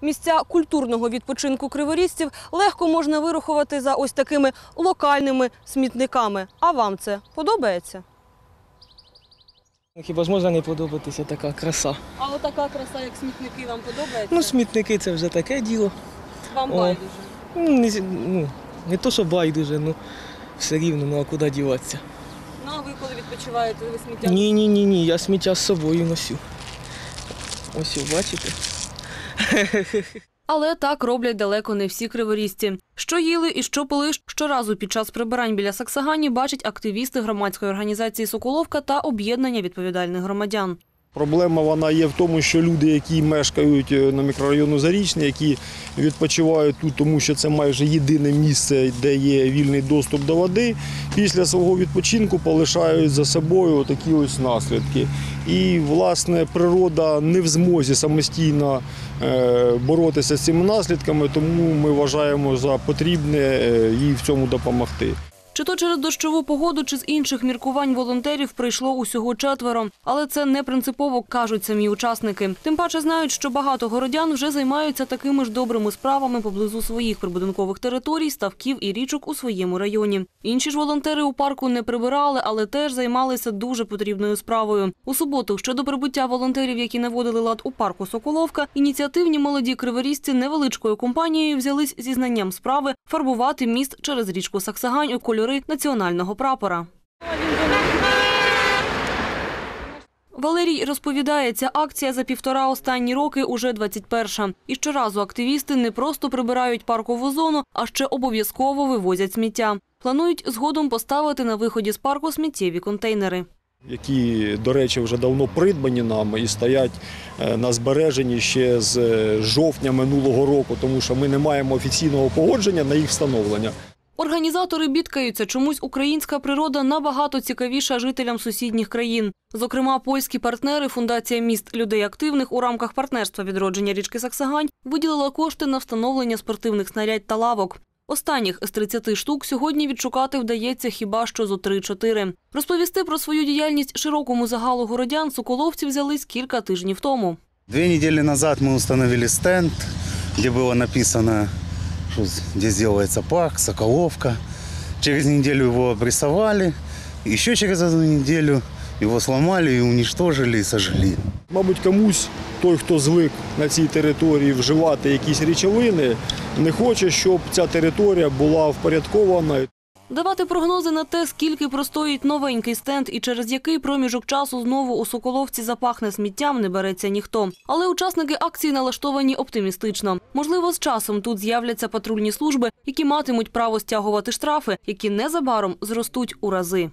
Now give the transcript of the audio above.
місця культурного відпочинку криворізців легко можна вирахувати за ось такими локальними смітниками. А вам це подобається? Ну, Хіба ж можна не подобатися така краса? А отака краса, як смітники, вам подобається? Ну, смітники це вже таке діло. вам о. байдуже? Ну, не, ну, не то, що байдуже, ну все рівно, ну а куди діватися? Ну, а ви коли відпочиваєте, ви сміття? Ні, ні, ні, ні, я сміття з собою носю. Ось, бачите? Але так роблять далеко не всі криворізці. Що їли і що пили щоразу під час прибирань біля Саксагані бачать активісти громадської організації Соколовка та об'єднання відповідальних громадян. Проблема вона є в тому, що люди, які мешкають е, на мікрорайону Зарічне, які відпочивають тут, тому що це майже єдине місце, де є вільний доступ до води, після свого відпочинку полишають за собою такі ось наслідки. І, власне, природа не в змозі самостійно е, боротися з цими наслідками, тому ми вважаємо за потрібне е, їй в цьому допомогти. Чи то через дощову погоду, чи з інших міркувань волонтерів прийшло усього четверо. Але це не принципово, кажуть самі учасники. Тим паче знають, що багато городян вже займаються такими ж добрими справами поблизу своїх прибудинкових територій, ставків і річок у своєму районі. Інші ж волонтери у парку не прибирали, але теж займалися дуже потрібною справою. У суботу щодо прибуття волонтерів, які наводили лад у парку Соколовка, ініціативні молоді криворізці невеличкою компанією взялись зі знанням справи фарбувати міст через річку Саксагань у кольори національного прапора. Валерій розповідає, ця акція за півтора останні роки уже 21-ша. І щоразу активісти не просто прибирають паркову зону, а ще обов'язково вивозять сміття. Планують згодом поставити на виході з парку сміттєві контейнери. які, до речі, вже давно придбані нами і стоять е, на збереженні ще з е, жовтня минулого року, тому що ми не маємо офіційного погодження на їх встановлення. Організатори бідкаються, чомусь українська природа набагато цікавіша жителям сусідніх країн. Зокрема, польські партнери Фундація міст людей активних у рамках партнерства відродження річки Саксагань виділила кошти на встановлення спортивних снарядь та лавок. Останніх з 30 штук сьогодні відшукати вдається хіба що зо 3-4. Розповісти про свою діяльність широкому загалу городян соколовці взялись кілька тижнів тому. Две недели назад мы установили стенд, где было написано, здесь делается парк, Соколовка. Через неделю его обрисовали. Еще через одну неделю его сломали и уничтожили и сожгли. Мабуть, комусь той, хто звик на цій території вживати якісь речовини, не хоче, щоб ця територія була впорядкована. Давати прогнози на те, скільки простоїть новенький стенд і через який проміжок часу знову у Соколовці запахне сміттям, не береться ніхто. Але учасники акції налаштовані оптимістично. Можливо, з часом тут з'являться патрульні служби, які матимуть право стягувати штрафи, які незабаром зростуть у рази.